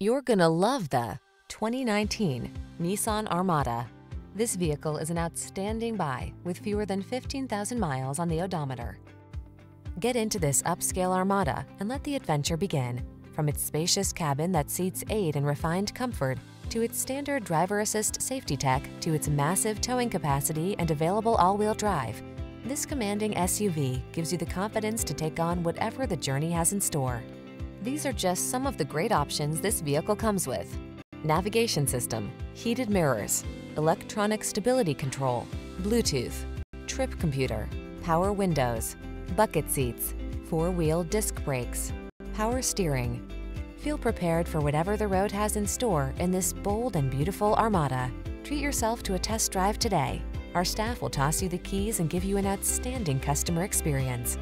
You're gonna love the 2019 Nissan Armada. This vehicle is an outstanding buy with fewer than 15,000 miles on the odometer. Get into this upscale Armada and let the adventure begin. From its spacious cabin that seats eight in refined comfort, to its standard driver assist safety tech, to its massive towing capacity and available all-wheel drive, this commanding SUV gives you the confidence to take on whatever the journey has in store. These are just some of the great options this vehicle comes with. Navigation system, heated mirrors, electronic stability control, Bluetooth, trip computer, power windows, bucket seats, four-wheel disc brakes, power steering. Feel prepared for whatever the road has in store in this bold and beautiful Armada. Treat yourself to a test drive today. Our staff will toss you the keys and give you an outstanding customer experience.